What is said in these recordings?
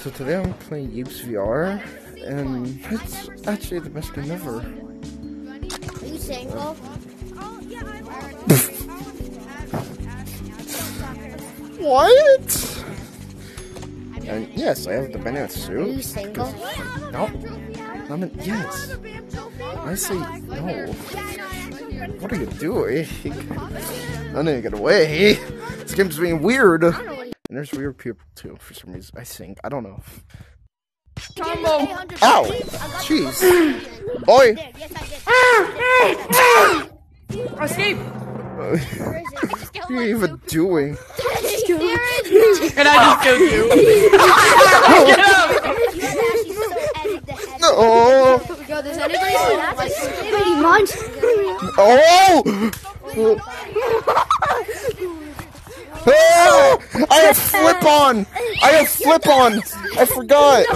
So today I'm playing Yeeps VR, and it's actually the best game ever. Are you single? What? And yes, I have the banana Are you single? No. I mean, yes. I say no. What are you doing? I need to get away. This game's being weird. And there's weird people too, for some reason. I think. I don't know. Ow! Jeez. Boy! Ah, ah. Escape! What are you even doing? And I just killed you. Get! No! Yo, does anybody like Pretty much. Oh! Ah! I have flip on! I have flip on! I forgot!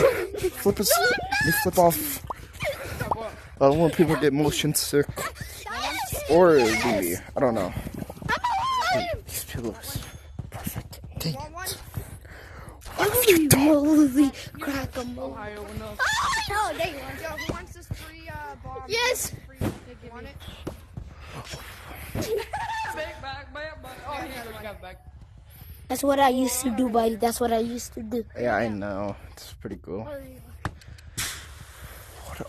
Flip is. Let me flip off. I don't want people to get motion sick. Or maybe. I don't know. These pillows. Perfect. Dang it. Holy crack a mo. Ohio enough. Oh, there you are. Yo, who wants this free uh, bomb? Yes. Free ticket? Want it? Back, back, back, back. Oh, here, we got back. That's what I used to do, buddy. That's what I used to do. Yeah, I know. It's pretty cool. What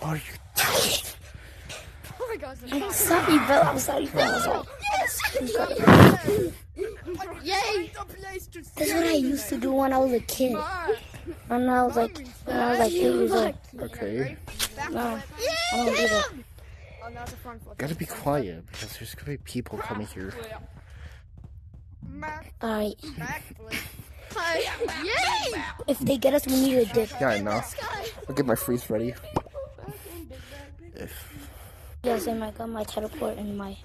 are you doing? Oh my gosh. I'm sorry, bro. I'm sorry, bro. I'm sorry. Yay! That's what I used to do when I was a kid. When I was like, when I was like eight years old. Okay. No, I don't do that. Oh, now it's a front flip. Gotta be quiet because there's gonna be people coming here. Back, Alright. Yay! If they get us, we need a dip. Yeah, I know. I'll get my freeze ready. Yes, and I got my teleport and my.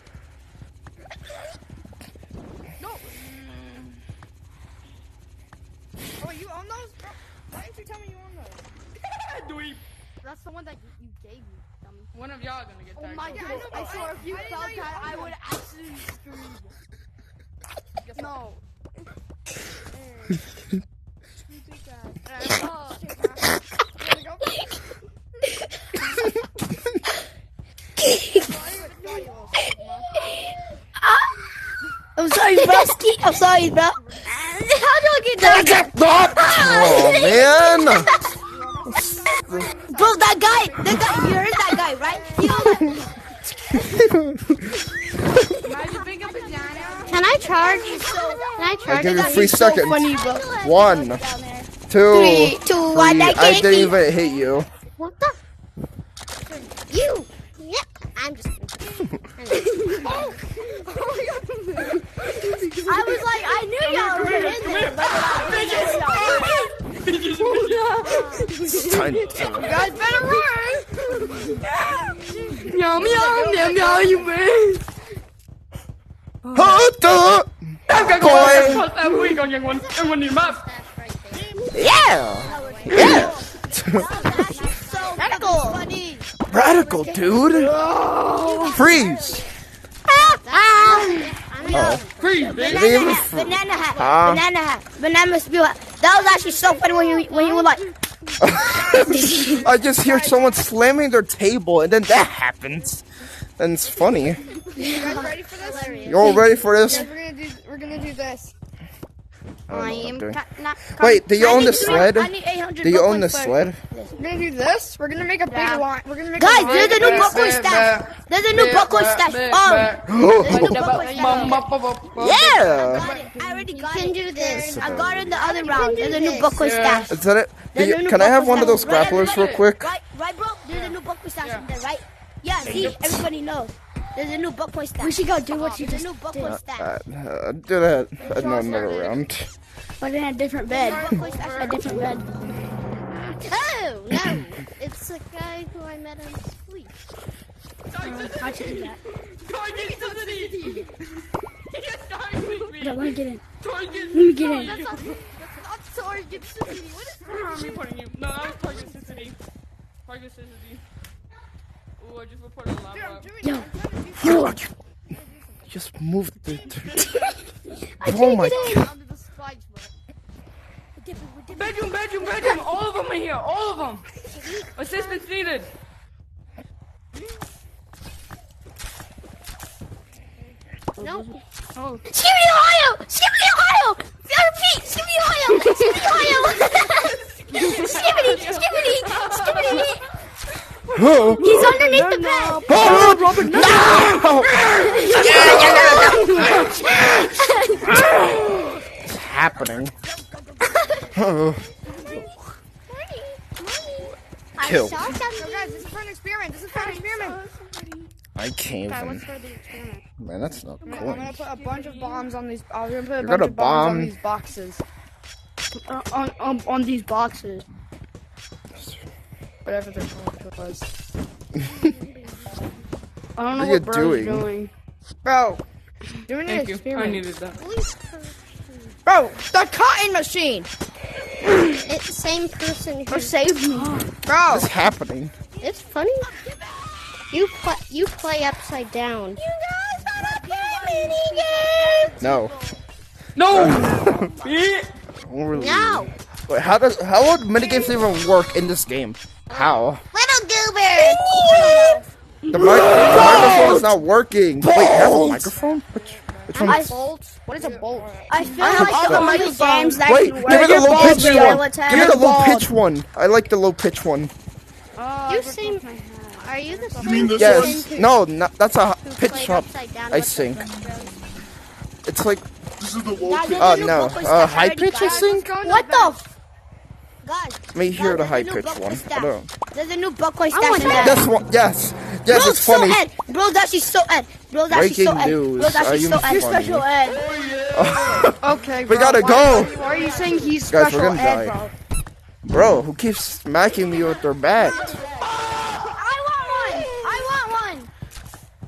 Oh, you own those? Bro, Why didn't you tell me you own those? Dweeb. That's the one that you, you gave me, dummy. One of y'all gonna get that. Oh my god, I swear if you felt that, I would actually scream. No. Aaron. You did that. Aaron, okay, bye. You wanna go? I'm sorry, bro. I'm sorry, bro. How do I get that? Oh man! Bro, that guy, that guy, you heard that guy, right? You know that- Can I charge? I give you three is so seconds. funny, bro. One, two, Three, two, one. three. I I didn't even hit you. What the? You. Yeah, I'm just. I was like, I knew y'all were in there, but It's time to- guys better run! Meow, meow, meow, meow, you man. Hunter! I've got Coin! Trust that wig on young one, young one, you map! Yeah! Yeah! Radical! Radical, dude! Freeze! Uh-huh. Oh. Freeze, banana, ah. banana hat, banana hat, banana hat, banana spew hat. That was actually so funny when you when you were like. I just hear someone slamming their table, and then that happens, and it's funny. You guys ready for this? You all ready for this? We're gonna do, we're gonna do this. I don't know what I'm doing. not, Wait, do you I own the three- sled? I need 800 Do you own the sled? We're gonna do this. We're gonna make a big Yeah. line. We're gonna make Guys, a line. there's a new Bitcoin stash. There's a new Bitcoin stash. Um, yeah! I already got it. do this. I got it in the other round. There's a new Bitcoin stash. Is that it? Do you- a can I have one of those stash. Grapplers real quick? Right, right, bro. There's a new Bitcoin stash in there, right? Yeah, see, everybody knows. There's a new Bitcoin stash. We should go do what you There's a new Bitcoin stash. Uh, uh, do that another round. But in a different bed. a different bed. Oh, no. It's the guy who I met on the street. How'd you do that? Target city. Don't let me get in. Target. Let me get in. That's not, that's not Target City. What is Me putting you. No, that was Target city. Target city. Ooh, I just reported a lab Dude, I'm lab. doing Yo. it. I'm trying to do You just moved the. oh my god. under the spikes, bro. We're dipping, we're dipping. bedroom, bedroom, bedroom. All of them are here. All of them. Assistance needed. No. Oh, Skibidi Ohio! Skibidi Ohio! I repeat, Skibidi Ohio! Skibidi Ohio! Skibidi, Skibidi, Skibidi. Oh, He's underneath the bed. oh, Robert, no! What's happening? Oh, Kill. So guys, this is for an experiment. This is for an experiment. I can't Okay, even. what's for the experiment? Man, that's not I'm cool. gonna put a bunch of bombs on these. I'm gonna put a You're bunch gonna of bombs bomb- on these boxes. Uh, on, on, on these boxes. Whatever they're called was. I don't know What are you bro's doing? doing. Bro, doing an thank you. I experiment. needed that. Bro, the cotton machine. It's the same person who. Or save me. Bro, What's happening? It's funny. You play. You play upside down. No. No. Don't really- No. Wait, how does how would minigames even work in this game? How? Little goober. The, mic- the microphone is not working. Wait, you have a microphone? Which, which one? I, bolt. What is a bolt? I feel I like have the the only games that Wait, can give me the your low balls pitch one. Give me the low pitch one. I like the low pitch one. You seem. Are you the you same person Yes. who, No, not, that's a who pitch played up. I with think. It's like Guys, uh there's a new no book with uh stuff high pitch. I guys. think. What the? F- Guys, Let me hear the high there's pitch one. with I don't. There's a new Buckboy I stash want in that. there. This one, yes, yes, Bro's it's so funny. ed. Bro's actually so ed. Bro, Bro's actually so Breaking ed. news. Bro's Are actually you so ed. funny? special ed. Oh, okay, We gotta why- go. Why are you saying he's Guys, we're special gonna ed, die. bro? Bro, who keeps smacking me with their bat? I want one. I want one.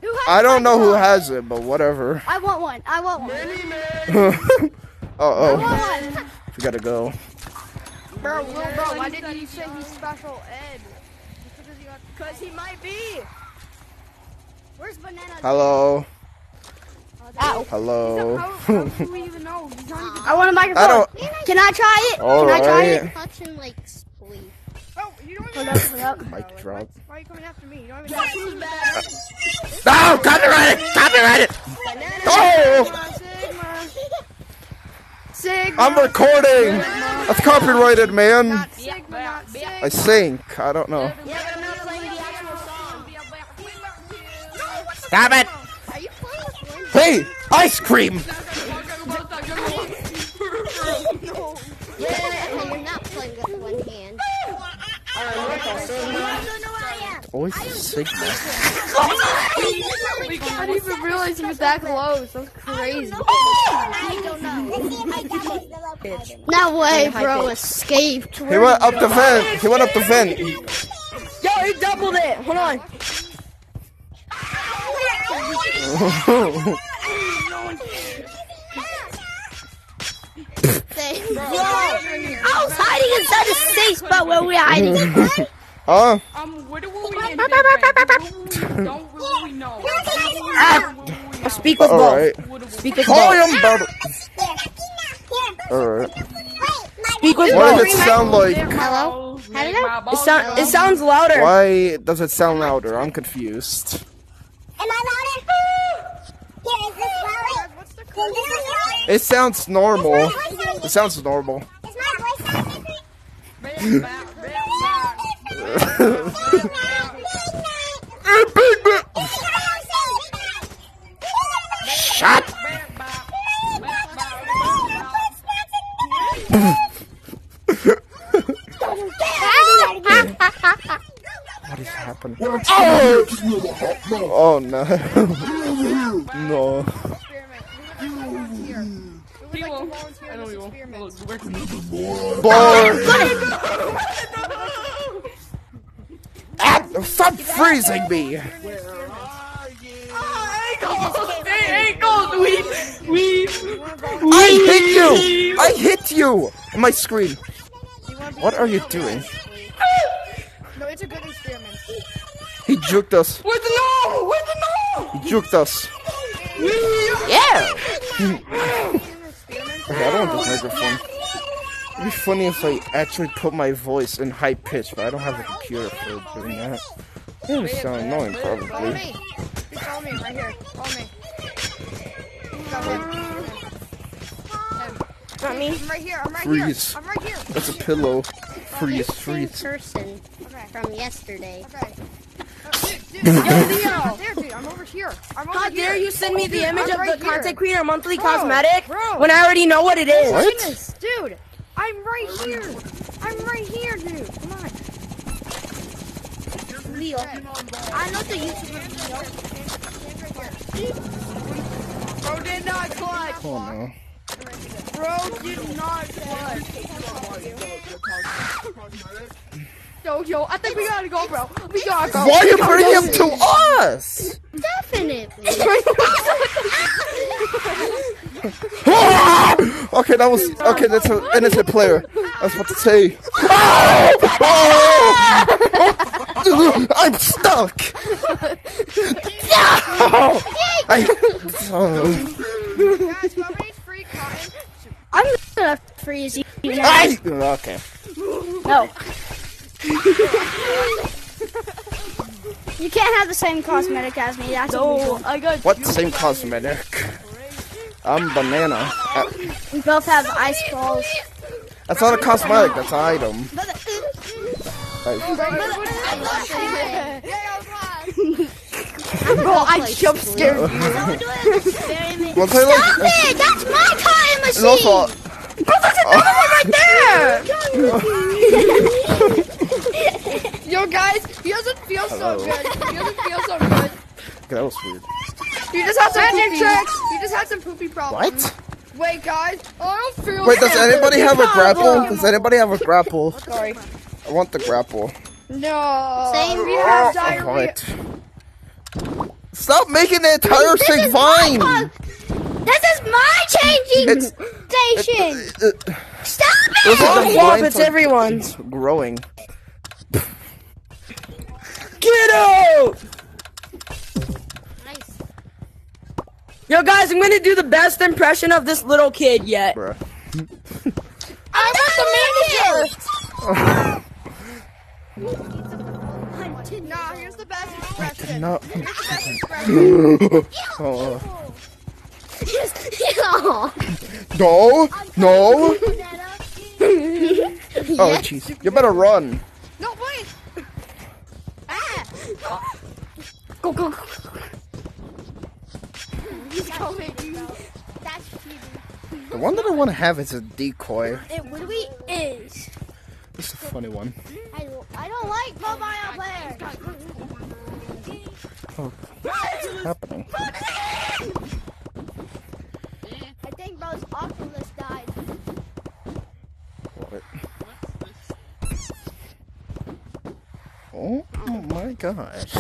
Who has I don't know who one? has it, but whatever. I want one. I want one. oh, I oh, we gotta go. Bro, Will, bro, why didn't you say he's special ed? Because he might be. Where's banana? Hello, oh, Ow. hello. How, how do we even know? Even. I want a microphone. I don't. Can I try it? All Can I try it? Touching like spleef. Bro, you don't even up, hold. Mic drop. Why are you coming after me? You don't even know. No, ah! oh, copyright it! Copyright it! Oh, Sigma. I'm recording. That's copyrighted, man. Not Sigma, not Sigma. I think. I don't know. Stop it! Are you playing with one? Hey, ice cream. Yeah, you're not playing with one hand. Always Sigma. I didn't even realize he was that close. That's crazy. I don't know. No way, bro. Escaped. He went up the vent. He went up the vent. Yo, he doubled it. Hold on. I was hiding inside the safe spot where we hiding. Huh? Um, where do we Don't really we know. Speak with All both. Speak with Call both. him brother. All right. Speak with What both. does it sound like? Hello? How did I? It, sound, it sounds louder. Why does it sound louder? I'm confused. Am I louder? Yeah, is this louder? What's the Is louder? It sounds normal. It sounds normal. Is my voice sound different? Hey, Big Man. Shut. What is happening? Oh, oh no. no. He will. I know he will. Look, where- Boy. Ah, stop freezing me. Hey, ankles! We, we, I hit you. I hit you. In my screen. What are you doing? No, it's a good experiment. He juked us. With the no? With the no? He juked us. Yeah. Okay, I don't want this microphone. It'd be funny if I actually put my voice in high pitch, but I don't have a computer for doing that. It would sound annoying, Follow probably. me. You follow me right here. Follow me. Not me. I'm right here. I'm right Freeze. here. I'm right here. That's a pillow. Freeze, Same freeze. person Okay. from yesterday. Okay. Uh, dude, dude, yo, Leo. There, dude. I'm over here. I'm over How here. dare you send me the Dude, image I'm of right the here. content queen or monthly Bro, cosmetic bro. when I already know what it is? What? Goodness, dude. I'm right here. I'm right here, dude. Come on. Leo. I know the YouTuber Leo. Bro did not clutch. Oh no. Bro did not clutch. Yo, yo, I think we gotta go, bro. We gotta go. Why you bring him to us? Definitely. okay, that was okay. That's an innocent player. I was about to say. Oh! I'm stuck. No! I. Oh. Guys, whoever needs free cotton, I'm gonna freeze you. I. Okay. No. You can't have the same cosmetic as me. That's No, illegal. I got What same cosmetic? I'm banana. Uh, We both have ice balls. That's not a cosmetic. That's an item. I- Bro, I jump scared you. Once I like. Hey, that's my cotton And also, Yo, guys, he doesn't feel so good. He doesn't feel so good. Okay, that was weird. He just had some poopy. tricks. He just had some poopy problems. What? Wait, guys, I don't feel. Wait, does anybody have a grapple? Does anybody have a grapple? Sorry. I want the grapple. No. Same. We have diarrhea. what? Stop making the entire This thing is my vine! This is my changing It's- station. Uh, Stop This is it! the Swap, vine it's for- everyone's. growing. Get out! Nice. Yo, guys, I'm gonna do the best impression of this little kid yet. Bruh. I'm the manager. Nah, here's the best expression. No. Here's the best expression. Oh. No! No! Oh, jeez. You better run. No, wait. Go, go, go. He's coming. That's cheating. The one that I want to have is a decoy. It literally is. This is a funny one. I, I don't like mobile players. Oh, what's happening? I think Bro's Oculus died. What? Oh my gosh.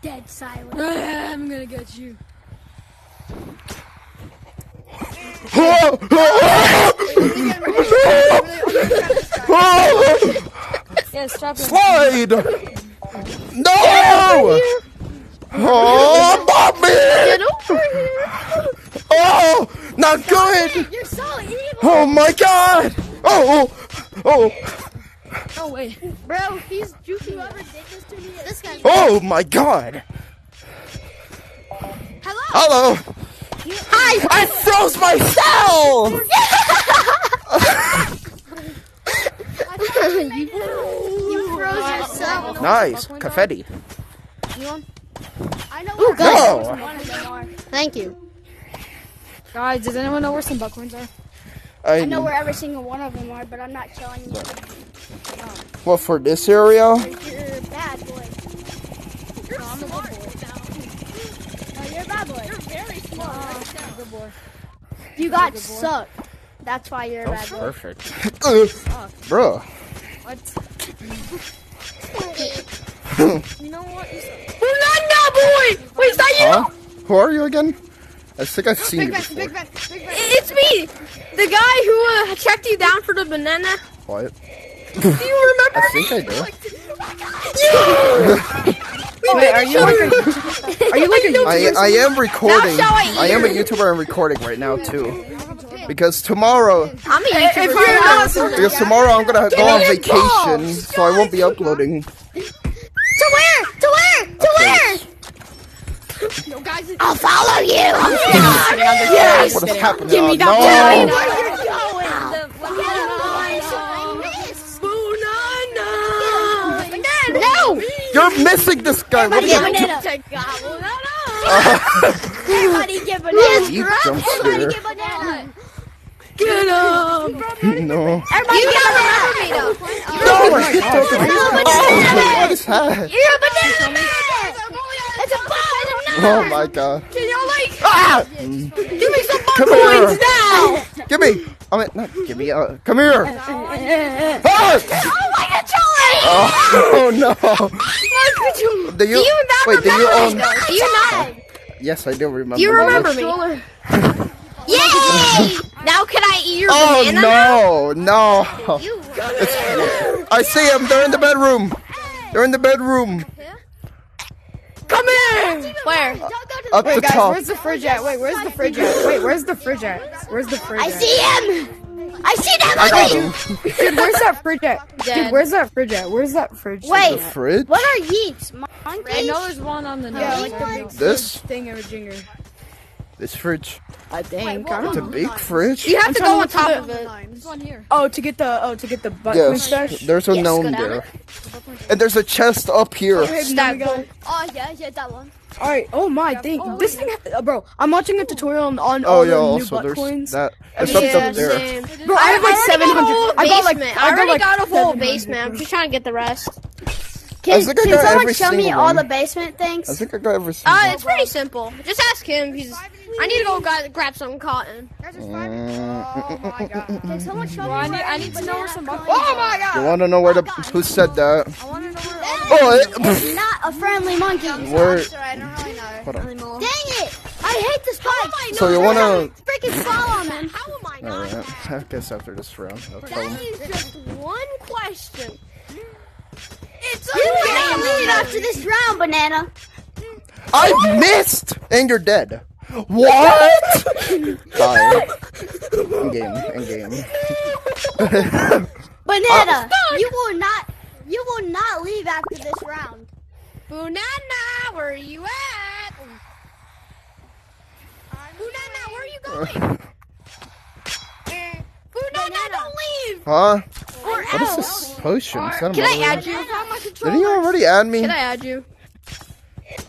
Dead silent. Ah, I'm gonna get you. Yeah, stop it. Slide! No! Oh, Bobby! Oh, not good! You're so evil. Oh my god! Oh, oh, oh, Oh, wait. Bro, he's juicy. Whoever did this to me. This guy's. oh my god! Hello. Hello! Hi! I froze myself! You froze yourself. Nice. Confetti. I know where No! one of them are. Thank you. Guys, does anyone know where some buckhorns are? I know where every single one of them are, but I'm not telling you. What for this area, You're a bad boy. You're I'm a good boy. No, you're a bad boy. You're very smart. good boy. You got sucked. That's why you're a that was bad boy. perfect. Uh, What? You know what? Banana boy! Wait, is that you? Huh? Who are you again? I think I've seen Big you Ben, before. Big Ben, Big Ben. It's me! The guy who uh, checked you down for the banana. What? Do you remember? I think I do. Wait, are you like Are you like a I I am recording. I I am a YouTuber and recording right now too. Because tomorrow, I'm a YouTuber. If you're not, because tomorrow I'm gonna go on vacation, so I won't be uploading. To where? To where? To where? I'll follow you. Yes. What is happening? Give me Oh, that no. No. You're missing this guy. What are you banana. Everybody get banana. You jump Everybody get banana. Get him! No. Oh, Everybody get banana. No, the- Oh, what? You're a banana. It's a ball. It's a Oh my god. Can y'all like Ah! give me some Come more here. coins now? Give me. I mean, not give me. Uh, come here. Ah! Oh no. Do you? Wait. Do you own? Do you not? Yes, I do remember. Do You remember me? Yay! Now can I eat your Oh banana? no, no. It's, I see them. They're in the bedroom. They're in the bedroom. Come here! Where? Up the Wait, guys, top. where's the fridge at? Wait, where's the fridge at? Wait, where's the fridge at? Where's the fridge I at? see him. I see them. I got Wait. them. Dude, where's that fridge at? Dude, where's that fridge at? Where's that fridge? The Wait. fridge. What are yeets? Monkeys? I know there's one on the Yeah, like the big This. thing of a jinger. This fridge. I think. It's a big fridge. You have to go on top to of it. There's one here. Oh, to get the oh to get the butt Yes. mustache. There's a Yes, gnome there. And there's a chest up here. That one. Oh yeah, yeah, that one. All right. Oh my thing. This thing, ha- uh, bro. I'm watching a tutorial on, on Oh all yeah. the new Also, butt there's coins. that. There's something up there. Bro, I have like already got a 700. I got like. I I already like got a whole basement. I'm just trying to get the rest. I Can, think I can got someone every show me single all one. the basement things? I think I got every single. Uh, it's pretty simple. Just ask him. He's. I need to go gra- grab some cotton. Mm, Can someone show Well, I need, I need to know where some Oh my god. You want to know where the who said that? Oh, it, Not a friendly monkey. where? I don't really know. Hold on. Dang it! I hate the spikes. So you wanna? freaking fall on them. How am I Alright, I guess after this round, I'll tell him. is just one question. It's you cannot leave after this round, banana. I missed, and you're dead. What? Die. In game. In game. Banana, ah. you will not. You will not leave after this round. Banana, where are you at? Uh, banana, where are you going? Eh, banana, don't leave. Huh? Or What is else. this potion? Is Can I add you? Didn't you already add me? Can I add you?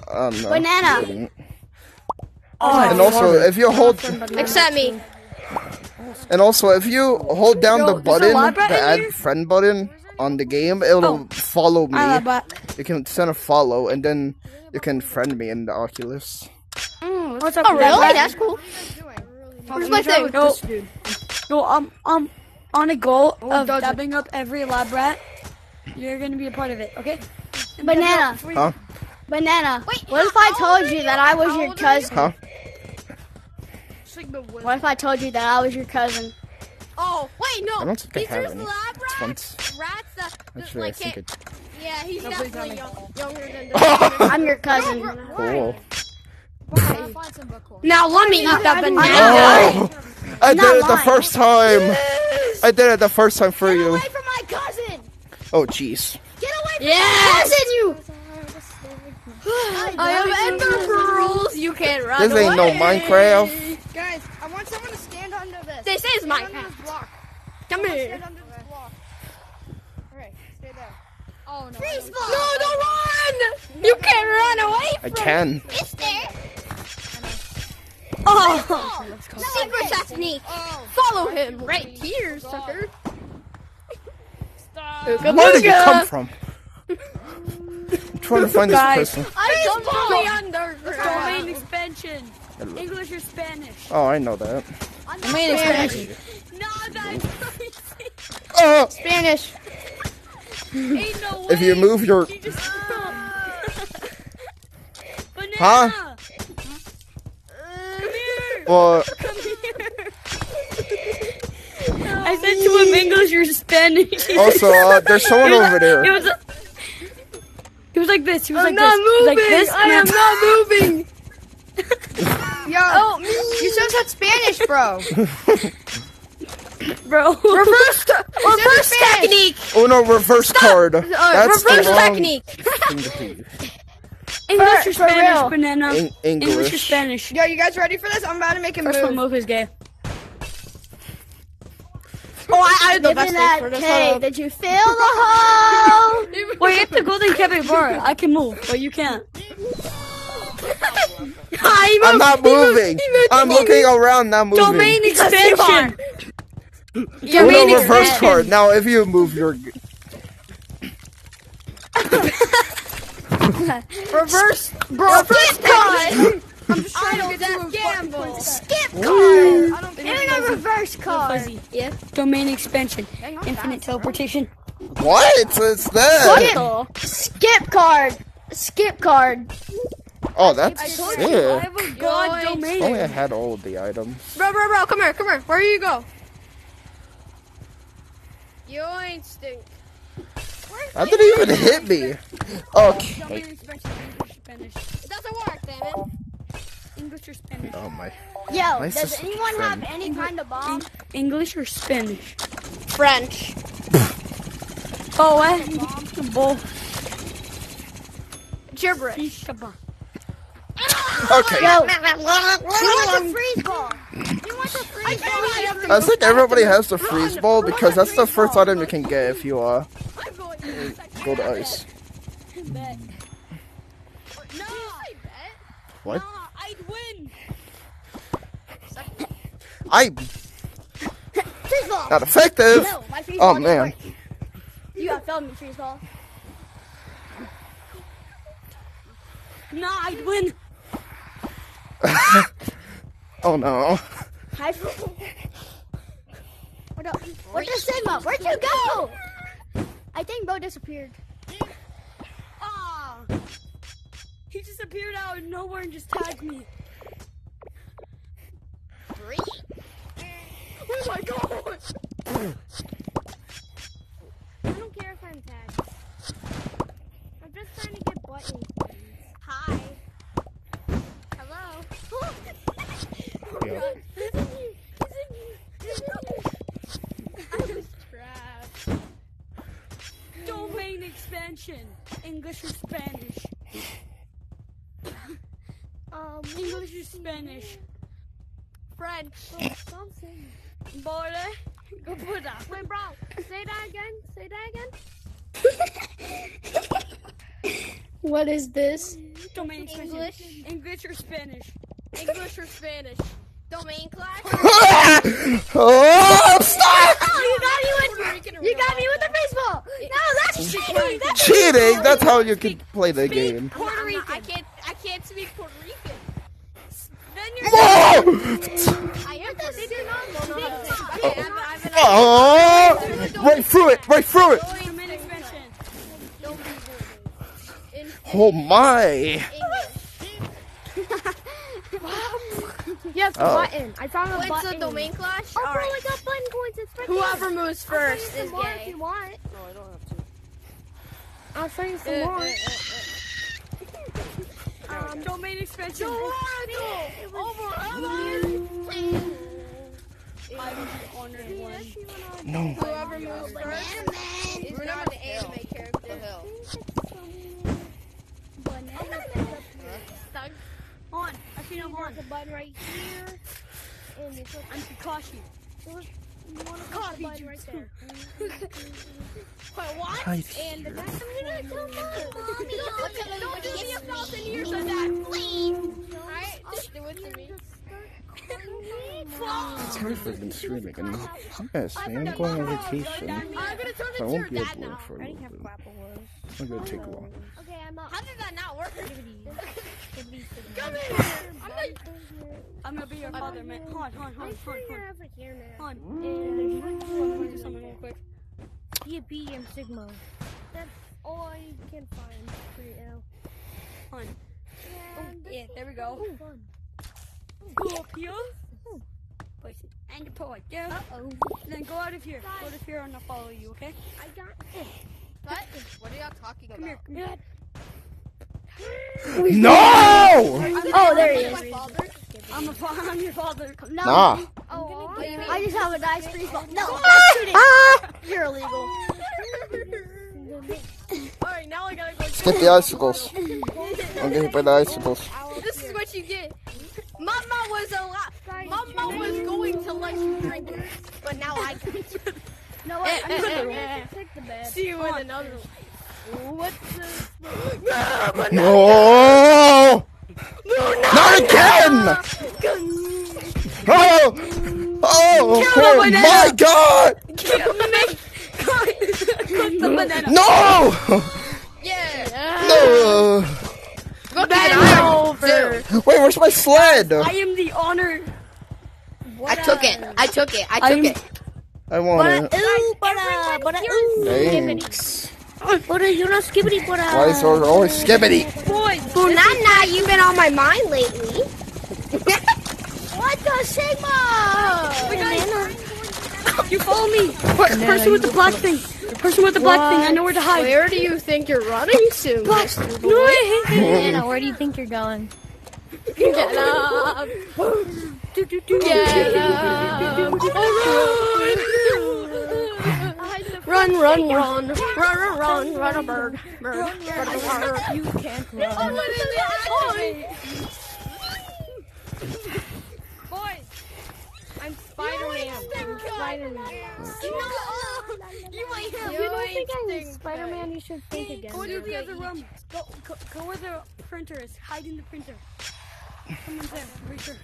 Oh no. Banana. you. Oh, and also, if you hold, Accept me. and also if you hold down the Yo, there's button, the button add here? friend button on the game, it'll oh. follow me. Uh, I You can send a follow, and then you can friend me in the Oculus. Mm, What's up? Oh, really? That's cool. Where's my thing? Yo, yo, I'm I'm on a goal of does it? dabbing up every lab rat. You're gonna be a part of it, okay? Banana. Huh? Banana. what if I told you that I was your cousin? Huh? What if I told you that I was your cousin? Oh, wait, no. I don't think I These have are any. lab It's rats. fun. Rats that, that Actually, I like think can't. it. Yeah, he's definitely young, younger than this. I'm your cousin. Cool. Now let me eat that banana. Oh, I did Not it the lying. first time. I did it the first time for you. Away from my cousin! Oh, jeez. Get away from Yeah. my cousin, you! I have ender pearls. You can't run This ain't no. Minecraft. Guys, I want someone to stand under this. This is Stand my under this block. Come here. Stand under this block. Alright, stay there. Oh no. Freeze ball! No, don't run! You can't run away I can. It's there! Oh, secret technique. Follow him right here, sucker. Stop. Where did you come from? I'm trying to find this Guys. person. I don't go underground. Domain expansion. English or Spanish? Oh, I know that. Domain expansion. No, that's Oh, Spanish. Ain't no if you move your, huh? Well, I said to him English or Spanish. also, uh, there's someone over It there. was a, it was like this. He was I'm like not this. He was moving. like this. I am not moving. Yo, oh, you still said Spanish, bro. bro. Reverse, reverse technique. Oh no, reverse card. That's reverse the wrong technique. Thing to do. English For- or Spanish, real. banana. En- English or Spanish. Yo, you guys ready for this? I'm about to make a First one move. move is gay. Oh, I, I had the Give best that thing for this. K. Hold Did you feel the hole? Wait, it's the golden capybara. I can move, but you can't. Ah, I'm not moving. I'm looking around, not moving. Domain expansion. Domain no, reverse card. Now if you move your Reverse, bro. Reverse card. I'm just trying to get to a gamble. Skip card. I don't think And a reverse card. Fuzzy. Yeah. Domain expansion. Infinite teleportation. what? It's, it's that. Skip card. Skip card. Oh, that's I sick. have a god domain. If only I had all of the items. Bro, bro, bro, come here, come here. Where you go? You ain't stink. That didn't even hit me. Okay. English or Spanish. It doesn't work, damn. English or Spanish. Oh my. Yo, Nice does anyone you, have friend. any kind of bomb? English or Spanish. French. Oh, eh? Bull. Gibberish. Okay. Yo, who a freeze ball? Who wants a freeze ball? I think everybody has the freeze ball because that's the first item you can get if you are go to ice. What? I'd win. I not effective. No, Oh man. You got filmed me freeze ball. Nah, I'd win. Oh no. Hi. What up? What the Sigma? Where'd you go? I think Bo disappeared. Ah. He just appeared out of nowhere and just tagged me. Oh my god. I don't care if I'm tagged. I'm just trying to get buttons. Hi. Hello. Yeah. I was trapped. Domain expansion. English or Spanish. Um, English or Spanish. French. something. Boy, go put up. Wait, bro. Say that again. Say that again. what is this? English. English or Spanish. English or Spanish? Domain class? oh, stop! Oh, you got me with. You got me with the baseball. No, that's cheating. That's Cheating. That's how you can play the game. Puerto Rican. I can't, I can't speak Puerto Rican. Then you're Oh! I am Puerto Rican. Okay, I'm, I'm an Oh! Right through it. Right through it. Oh my. Yes, Oh. button. I found a What's button. the domain clash? Oh, bro, Alright. I got button coins. It's right Whoever there. moves I'll show you first some is more gay. If you want. No, I don't have to. I'll show you some Uh, more. uh, uh, Um, domain expansion. I was the honored one. No. Whoever moves first is not an anime character. On. I see no on. The button right here. And you put I'm Kakashi. you want to push the button right there. Wait, what? Right And the here. back I'm gonna come on. Mommy, Don't do me a thousand years of that, please. Alright, just do it to me. It's hard for been streaming and yes, I am going on vacation. I'm gonna turn I won't be dad able to work for a little bit. I'm gonna take a while. Okay, I'm up. How did that not work? Come here. I'm I'm gonna be your father, man. Hold on, hold on, hold on, hold on. You're over here, man. Hold on. And I'm gonna do something real quick. Yippee and Sigma. That's all I can find for you. Hold on. And Yeah, oh, there we go. Fun. Go up here. And you put it there. Uh-oh. Then go out of here. Go out of here and I'll follow you, okay? I got this. What? What are y'all talking Come here, about? come here. No! Oh, there he is. I'm a fa- I'm your father. No. Nah. Oh, I just have a nice free ball. No, that's shooting. You're illegal. Alright, now I gotta go. Skip the icicles. I'm getting hit by the icicles. This is what you get. Mama was a lot. Mama was going to let you but now I can. No, wait, I'm gonna eh, eh, eh. take the bed. See you in another. one. What's this? No! but no! No, Not again! Oh! Oh! Oh my god! Kill the No! Yeah. No! Go over. Wait, where's my sled? I am the honor. I took it. I took it. I took it. I want it. Ooh, but uh, but uh, ooh. Thanks. But uh, you're not skibidi, but uh. Why is there always skibidi? Bunana, you've been on my mind lately. What the Sigma? You follow me. Per- person with the black thing. Person with the black thing. I know where to hide. Where do you think you're running to, Mr. Boy? No, I hate it. Anna, where do you think you're going? Get up. Get up. Run, run, run. Run, run, run. Run a bird. Bird. Run a bird. You can't run. Boys, I'm Spider-Man. I'm Spider-Man. You might have. You don't think I'm Spider-Man? You should think again. Go to the other room. Go, go, go where the printer is. Hide in the printer. Someone's there. Right there.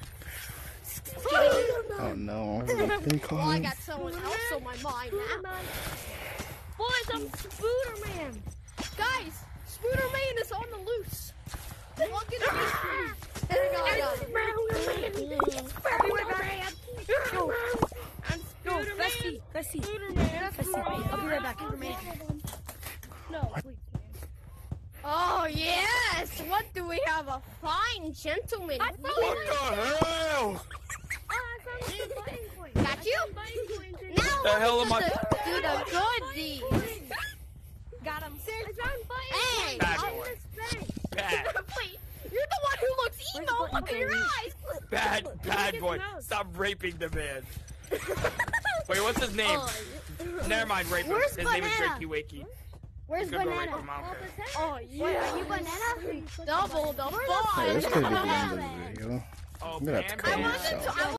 Oh no, I've been I got someone else on my mind now. Boys, I'm Spooderman. Guys, Spooderman is on the loose. Look at this. Hang on, hang on. I'll be right back. Go. I'm Go, Bessie. Bessie. Bessie. I'll be right back. No, please. Oh, yes. What do we have? A fine gentleman. What the hell? Got you? Now The hell am I? do the good deed. Got him. Hey, Bad I boy. just- Bad, Wait, you're the one who looks emo. Look at your eyes. bad, bad boy. Stop raping the man. Wait, what's his name? Oh. Never mind, rape. Where's His name is Banana? Drakey Wakey. Where's Good rape Banana? him, I don't care. Oh, Wait, are you Banana? Double the Yeah, fun. this could be the end of the video. Oh, I'm gonna have to cut this out. I